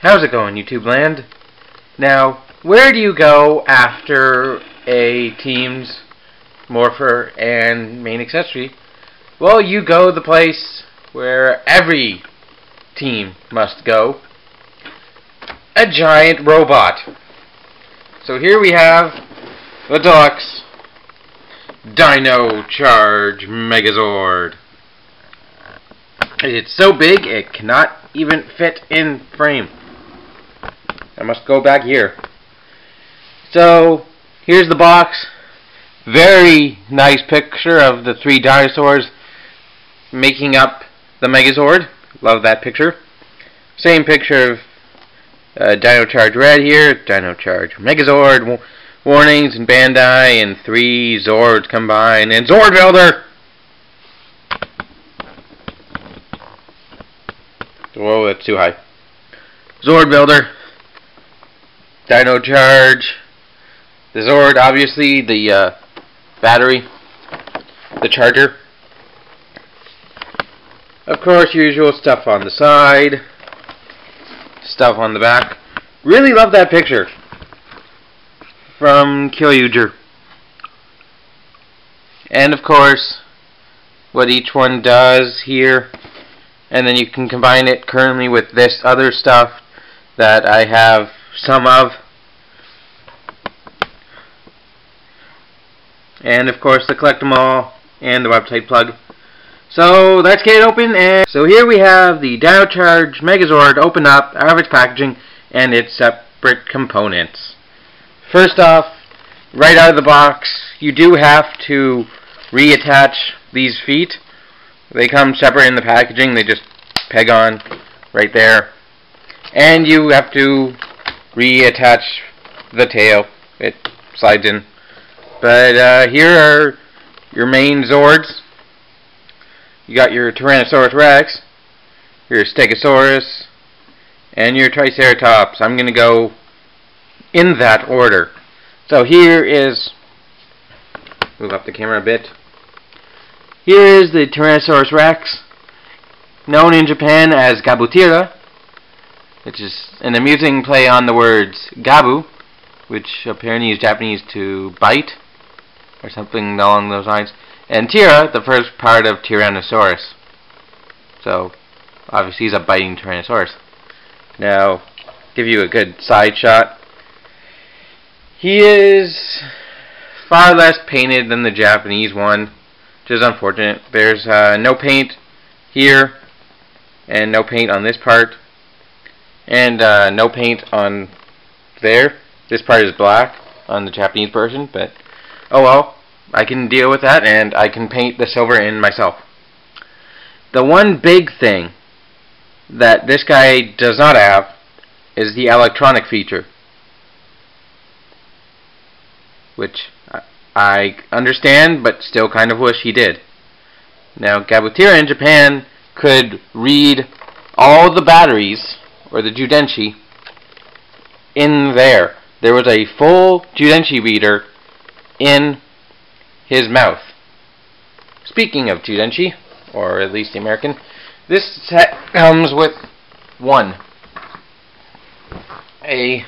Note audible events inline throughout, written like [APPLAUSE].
How's it going, YouTube land? Now, where do you go after a team's morpher and main accessory? Well, you go the place where every team must go. A giant robot. So here we have the Deluxe Dino Charge Megazord. It's so big it cannot even fit in frame. I must go back here. So, here's the box. Very nice picture of the three dinosaurs making up the Megazord. Love that picture. Same picture of uh, Dino Charge Red here, Dino Charge Megazord, warnings and Bandai, and three Zords combined, and Zord Builder! Whoa, that's too high. Zord Builder. Dino Charge. The Zord, obviously, the uh, battery. The charger. Of course, usual stuff on the side. Stuff on the back. Really love that picture. From Kyoryuger. And of course, what each one does here and then you can combine it currently with this other stuff that I have some of and of course the collect them all and the website plug so let's get it open and so here we have the Dino Charge Megazord open up out of its packaging and its separate components first off right out of the box you do have to reattach these feet they come separate in the packaging. They just peg on right there. And you have to reattach the tail. It slides in. But uh, here are your main Zords. You got your Tyrannosaurus Rex, your Stegosaurus, and your Triceratops. I'm going to go in that order. So here is, move up the camera a bit. Here is the Tyrannosaurus rex, known in Japan as Gabutira, which is an amusing play on the words Gabu, which apparently is Japanese to bite, or something along those lines, and Tira, the first part of Tyrannosaurus. So, obviously he's a biting Tyrannosaurus. Now, give you a good side shot. He is far less painted than the Japanese one which is unfortunate. There's uh, no paint here, and no paint on this part, and uh, no paint on there. This part is black on the Japanese version, but oh well, I can deal with that, and I can paint the silver in myself. The one big thing that this guy does not have is the electronic feature, which I understand, but still kind of wish he did. Now, Gabutira in Japan could read all the batteries, or the Judenshi, in there. There was a full Judenshi reader in his mouth. Speaking of Judenshi, or at least the American, this set comes with one. A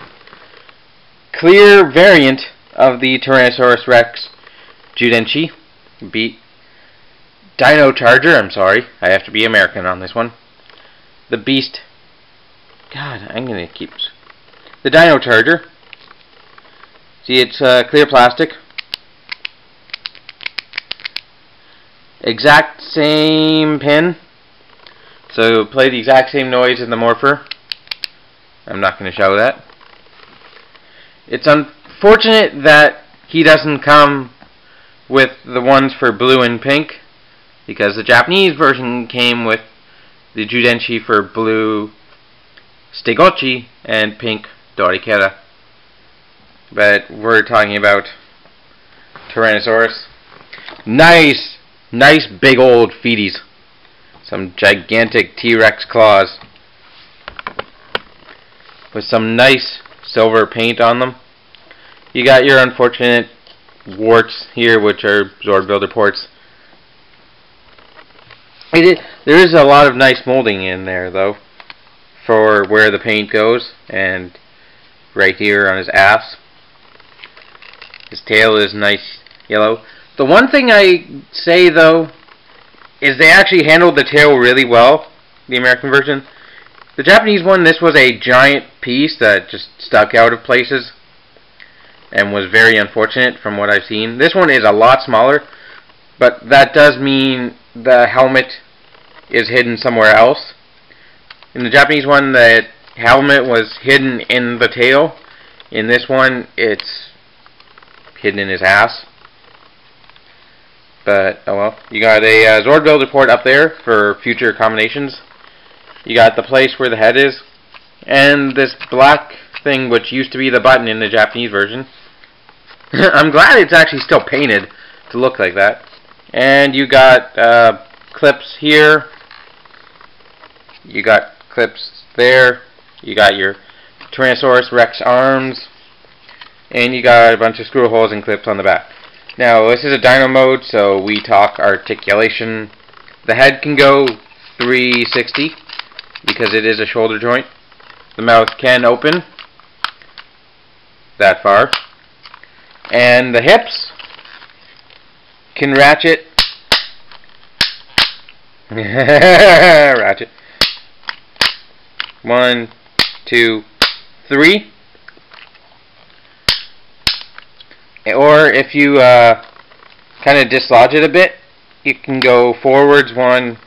clear variant of the Tyrannosaurus Rex Judenshi. Beat Dino Charger, I'm sorry. I have to be American on this one. The Beast. God, I'm going to keep... The Dino Charger. See, it's uh, clear plastic. Exact same pin. So play the exact same noise in the morpher. I'm not going to show that. It's unfortunate that he doesn't come with the ones for blue and pink because the Japanese version came with the Judenshi for blue Stegochi and pink Dorikera. But we're talking about Tyrannosaurus. Nice, nice big old feeties. Some gigantic T-Rex claws. With some nice silver paint on them. You got your unfortunate warts here, which are Zord Builder ports. It is, there is a lot of nice molding in there, though, for where the paint goes and right here on his ass. His tail is nice yellow. The one thing I say though is they actually handled the tail really well, the American version. The Japanese one, this was a giant piece that just stuck out of places and was very unfortunate from what I've seen. This one is a lot smaller, but that does mean the helmet is hidden somewhere else. In the Japanese one, the helmet was hidden in the tail. In this one, it's hidden in his ass. But, oh well. You got a uh, Zord builder port up there for future combinations. You got the place where the head is. And this black thing, which used to be the button in the Japanese version. [LAUGHS] I'm glad it's actually still painted to look like that. And you got uh, clips here. You got clips there. You got your Tyrannosaurus Rex arms. And you got a bunch of screw holes and clips on the back. Now, this is a dino mode, so we talk articulation. The head can go 360 because it is a shoulder joint. The mouth can open that far. And the hips can ratchet. [LAUGHS] ratchet. One, two, three. Or if you uh, kind of dislodge it a bit, you can go forwards one,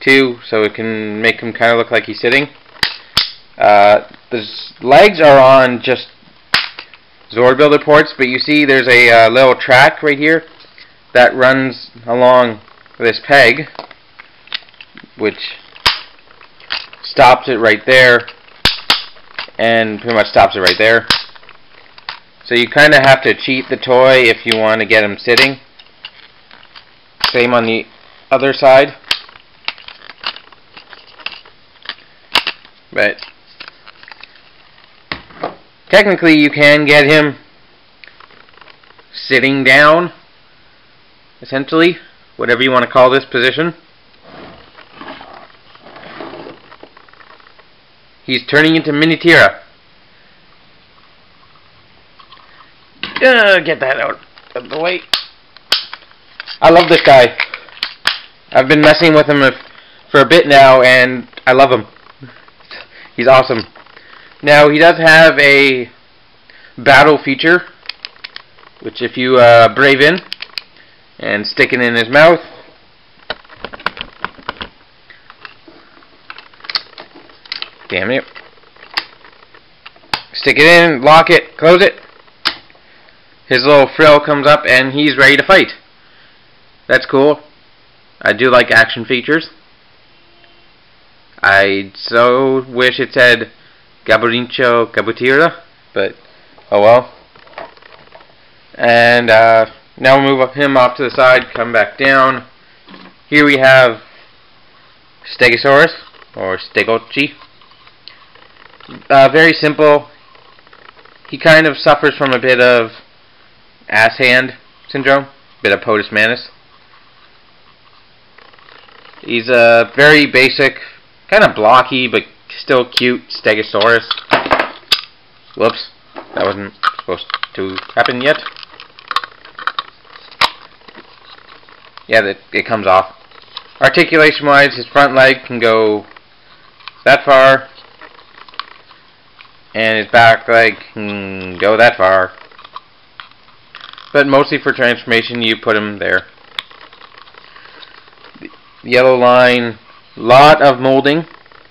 two, so it can make him kind of look like he's sitting. Uh, the legs are on just Zord Builder ports, but you see there's a uh, little track right here that runs along this peg, which stops it right there, and pretty much stops it right there. So you kind of have to cheat the toy if you want to get him sitting. Same on the other side. But technically you can get him sitting down, essentially, whatever you want to call this position. He's turning into Minitira. Uh, get that out of the way. I love this guy. I've been messing with him for a bit now, and I love him. He's awesome. Now, he does have a battle feature, which if you uh, brave in and stick it in his mouth, damn it, stick it in, lock it, close it, his little frill comes up and he's ready to fight. That's cool. I do like action features. I so wish it said Gaburincho Gabutira, but oh well. And uh, now we'll move him off to the side, come back down. Here we have Stegosaurus, or Stegochi. Uh, very simple. He kind of suffers from a bit of ass hand syndrome, a bit of POTUS manus. He's a very basic, kind of blocky, but still cute Stegosaurus. Whoops, that wasn't supposed to happen yet. Yeah, that it comes off. Articulation-wise, his front leg can go that far, and his back leg can go that far. But mostly for transformation, you put him there. The yellow line, lot of molding,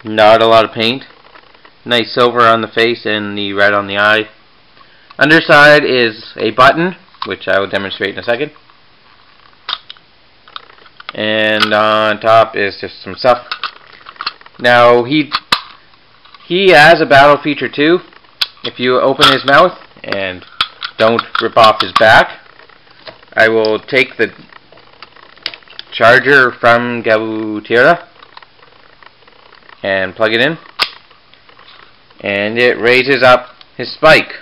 not a lot of paint. Nice silver on the face and the red on the eye. Underside is a button, which I will demonstrate in a second. And on top is just some stuff. Now he he has a battle feature too. If you open his mouth and don't rip off his back, I will take the charger from Gabutira and plug it in and it raises up his spike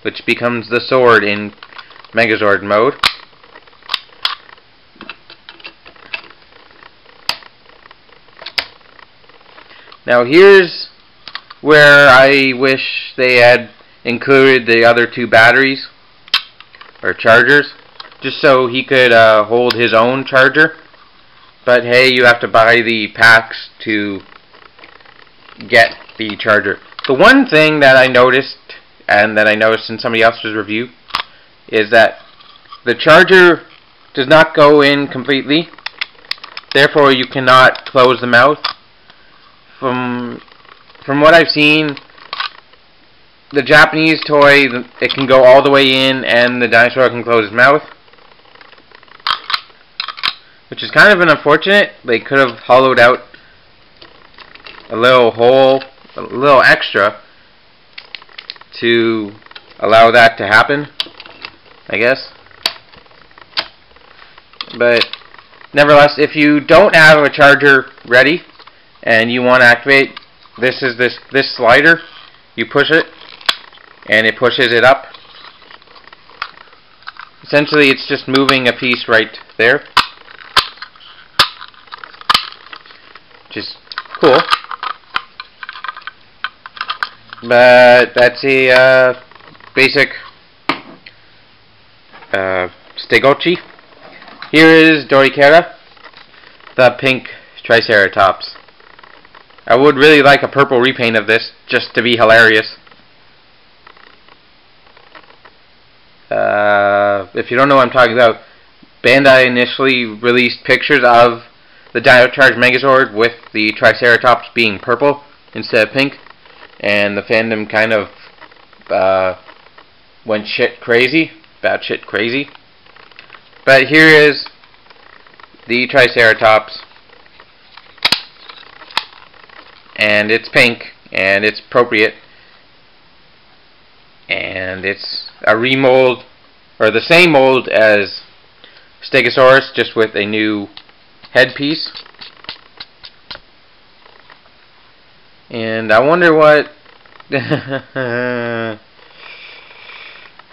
which becomes the sword in Megazord mode Now here's where I wish they had included the other two batteries or chargers just so he could uh, hold his own charger. But hey you have to buy the packs to get the charger. The one thing that I noticed and that I noticed in somebody else's review is that the charger does not go in completely. Therefore you cannot close the mouth from what I've seen the Japanese toy it can go all the way in and the dinosaur can close his mouth. Which is kind of an unfortunate. They could have hollowed out a little hole a little extra to allow that to happen I guess. But nevertheless if you don't have a charger ready and you want to activate this is this this slider. You push it and it pushes it up. Essentially it's just moving a piece right there. Which is cool. But that's a uh, basic uh, Stegochi. Here is Dorikera the pink Triceratops I would really like a purple repaint of this just to be hilarious. Uh, if you don't know what I'm talking about, Bandai initially released pictures of the Dino Charge Megazord with the Triceratops being purple instead of pink, and the fandom kind of uh, went shit crazy, bad shit crazy. But here is the Triceratops and it's pink and it's appropriate. And it's a remold or the same mold as Stegosaurus just with a new headpiece. And I wonder what [LAUGHS] I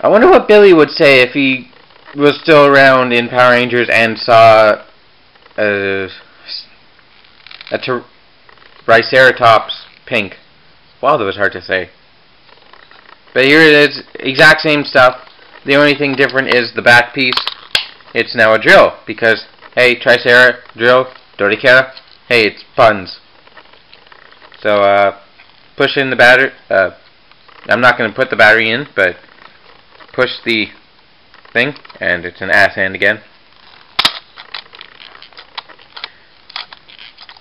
wonder what Billy would say if he was still around in Power Rangers and saw a, a Triceratops pink. Wow, that was hard to say. But here it is, exact same stuff. The only thing different is the back piece. It's now a drill, because, hey, Tricera, drill, Dorikera, hey, it's puns. So, uh, push in the battery, uh, I'm not going to put the battery in, but push the thing, and it's an ass hand again.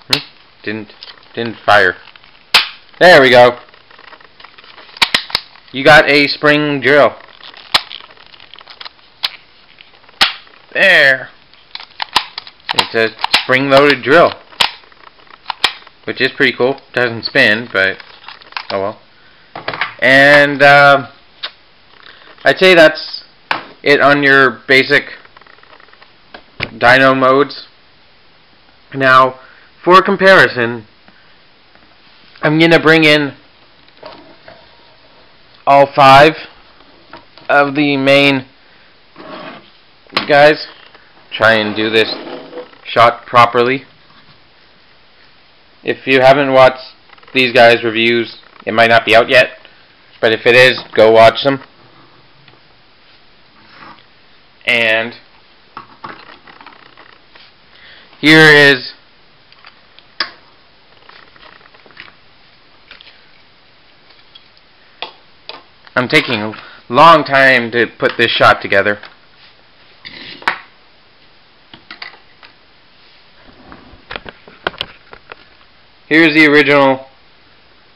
Hmm? Didn't didn't fire. There we go. You got a spring drill. There. It's a spring-loaded drill. Which is pretty cool. Doesn't spin, but oh well. And uh, I'd say that's it on your basic dino modes. Now, for comparison, I'm going to bring in all five of the main guys. Try and do this shot properly. If you haven't watched these guys' reviews, it might not be out yet. But if it is, go watch them. And here is I'm taking a long time to put this shot together. Here's the original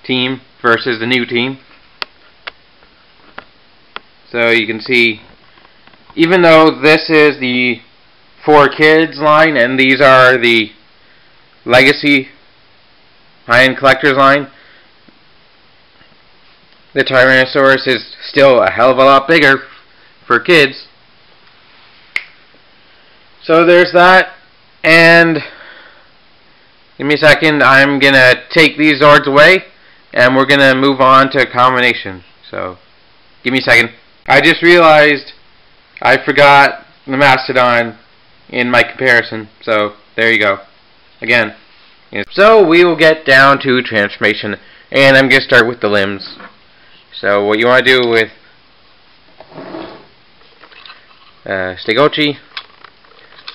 team versus the new team. So you can see, even though this is the 4Kids line and these are the legacy high-end collectors line, the Tyrannosaurus is still a hell of a lot bigger for kids. So there's that, and give me a second, I'm going to take these Zords away, and we're going to move on to a combination. So, give me a second. I just realized I forgot the Mastodon in my comparison, so there you go. Again, So we will get down to transformation, and I'm going to start with the limbs. So what you want to do with uh, Stegochi,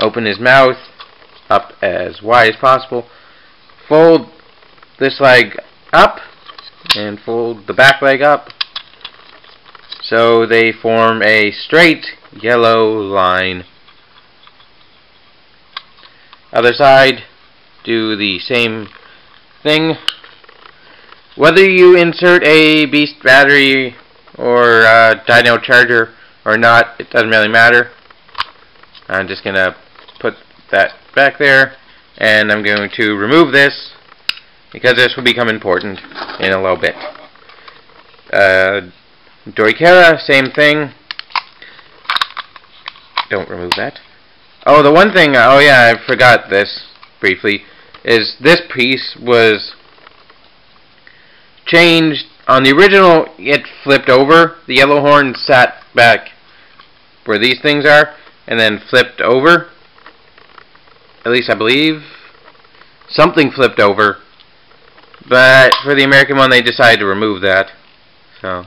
open his mouth up as wide as possible, fold this leg up, and fold the back leg up, so they form a straight yellow line. Other side, do the same thing. Whether you insert a beast battery or a dino charger or not, it doesn't really matter. I'm just going to put that back there and I'm going to remove this because this will become important in a little bit. Uh, same thing. Don't remove that. Oh, the one thing, oh yeah, I forgot this briefly is this piece was changed. On the original it flipped over. The yellow horn sat back where these things are and then flipped over. At least I believe something flipped over. But for the American one they decided to remove that. So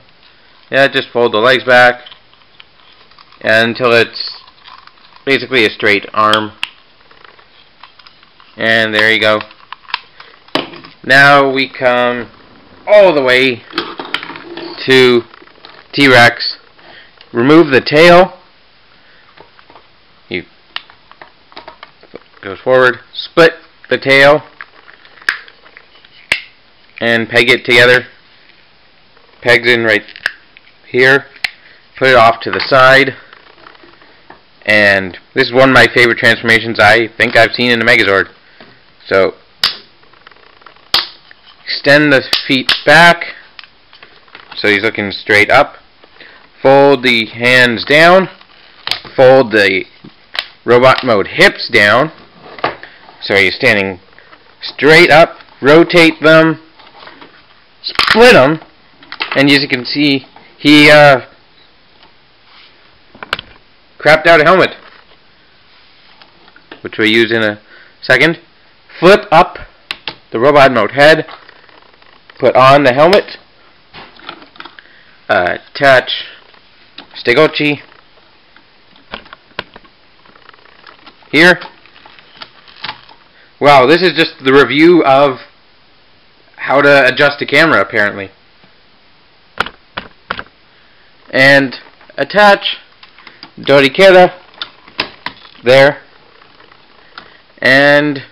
yeah just fold the legs back until it's basically a straight arm. And there you go. Now we come all the way to T-Rex. Remove the tail. He goes forward. Split the tail. And peg it together. Pegs in right here. Put it off to the side. And this is one of my favorite transformations I think I've seen in a Megazord. So extend the feet back so he's looking straight up. Fold the hands down. Fold the robot mode hips down so he's standing straight up. Rotate them. Split them. And as you can see, he uh, crapped out a helmet, which we'll use in a second flip up the robot mode head, put on the helmet, uh, attach Stegochi here. Wow, this is just the review of how to adjust the camera apparently. And attach. Dorikera there. And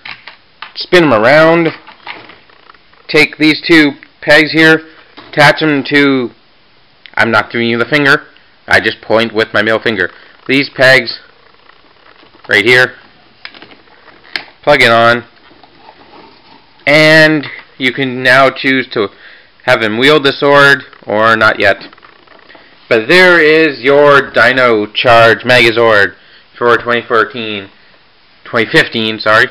spin them around, take these two pegs here, attach them to, I'm not giving you the finger, I just point with my middle finger. These pegs, right here, plug it on, and you can now choose to have him wield the sword, or not yet. But there is your Dino Charge Megazord for 2014, 2015, sorry.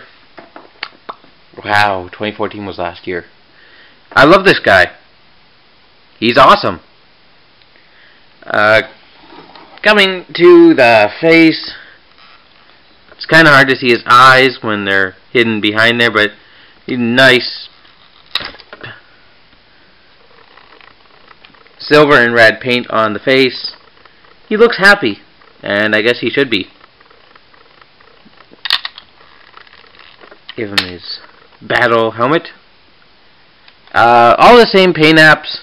Wow, 2014 was last year. I love this guy. He's awesome. Uh, coming to the face, it's kind of hard to see his eyes when they're hidden behind there, but he's nice silver and red paint on the face. He looks happy, and I guess he should be. Give him his battle helmet. Uh, all the same paint apps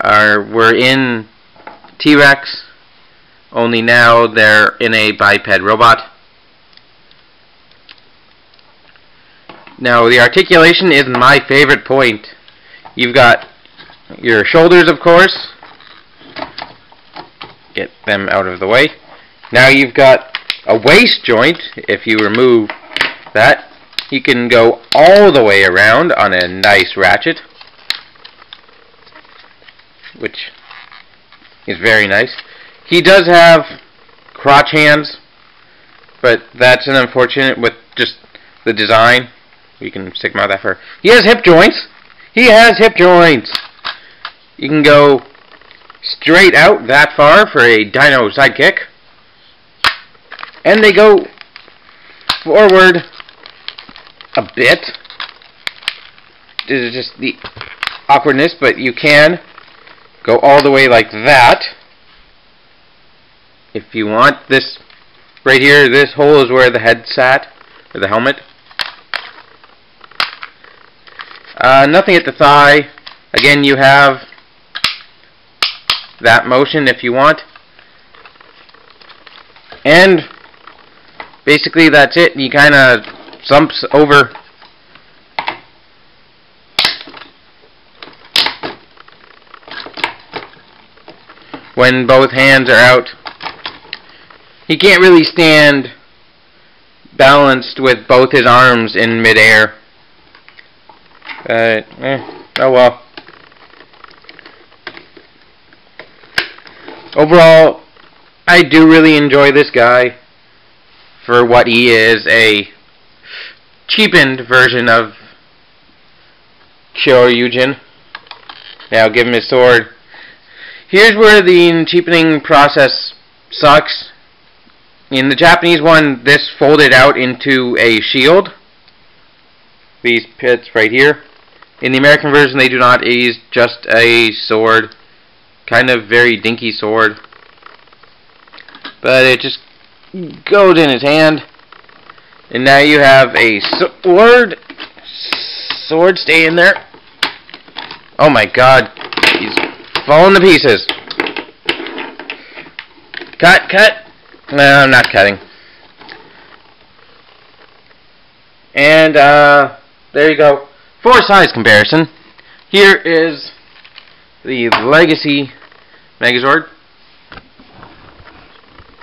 are were in T-Rex, only now they're in a biped robot. Now the articulation is my favorite point. You've got your shoulders, of course. Get them out of the way. Now you've got a waist joint, if you remove that. He can go all the way around on a nice ratchet, which is very nice. He does have crotch hands, but that's an unfortunate with just the design. You can stick out that far. He has hip joints. He has hip joints. You can go straight out that far for a dino sidekick. And they go forward a bit. This is just the awkwardness, but you can go all the way like that. If you want this right here, this hole is where the head sat, or the helmet. Uh, nothing at the thigh. Again, you have that motion if you want. And basically that's it. You kind of jumps over when both hands are out. He can't really stand balanced with both his arms in midair. But, eh, oh well. Overall, I do really enjoy this guy for what he is, a cheapened version of Kyoryuzin. Now give him his sword. Here's where the cheapening process sucks. In the Japanese one, this folded out into a shield. These pits right here. In the American version, they do not. It is just a sword. Kind of very dinky sword. But it just goes in his hand. And now you have a sword. Sword, stay in there. Oh my god. He's falling to pieces. Cut, cut. No, I'm not cutting. And, uh, there you go. For size comparison, here is the Legacy Megazord.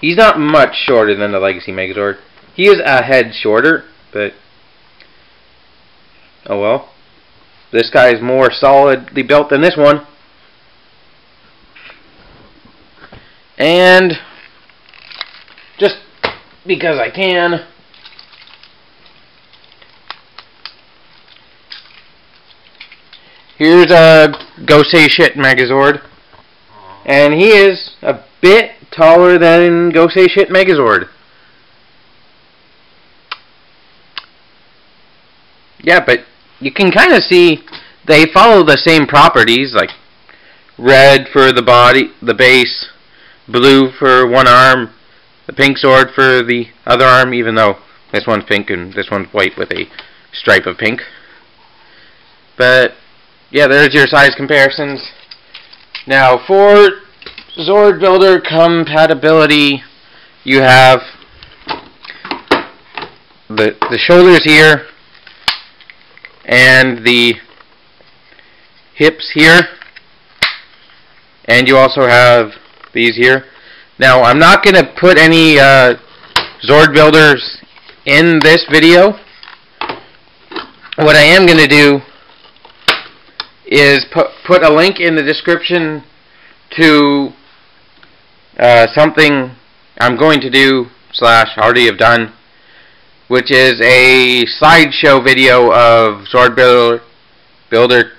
He's not much shorter than the Legacy Megazord. He is a head shorter, but oh well. This guy is more solidly built than this one. And just because I can, here's a Go Say Shit Megazord. And he is a bit taller than Go Say Shit Megazord. Yeah, but you can kind of see they follow the same properties, like red for the body, the base, blue for one arm, the pink sword for the other arm, even though this one's pink and this one's white with a stripe of pink. But, yeah, there's your size comparisons. Now, for Zord Builder compatibility, you have the the shoulders here and the hips here and you also have these here. Now I'm not going to put any uh, Zord builders in this video. What I am going to do is put, put a link in the description to uh, something I'm going to do slash already have done which is a slideshow video of Zord Builder, Builder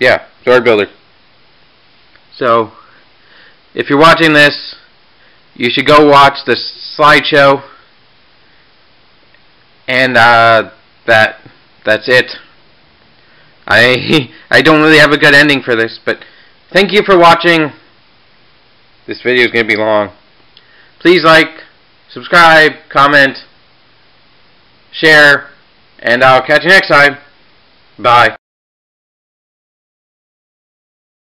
yeah, Zord Builder. So, if you're watching this, you should go watch the slideshow, and uh, that that's it. I [LAUGHS] I don't really have a good ending for this, but thank you for watching. This video is going to be long. Please like, subscribe, comment, share, and I'll catch you next time. Bye.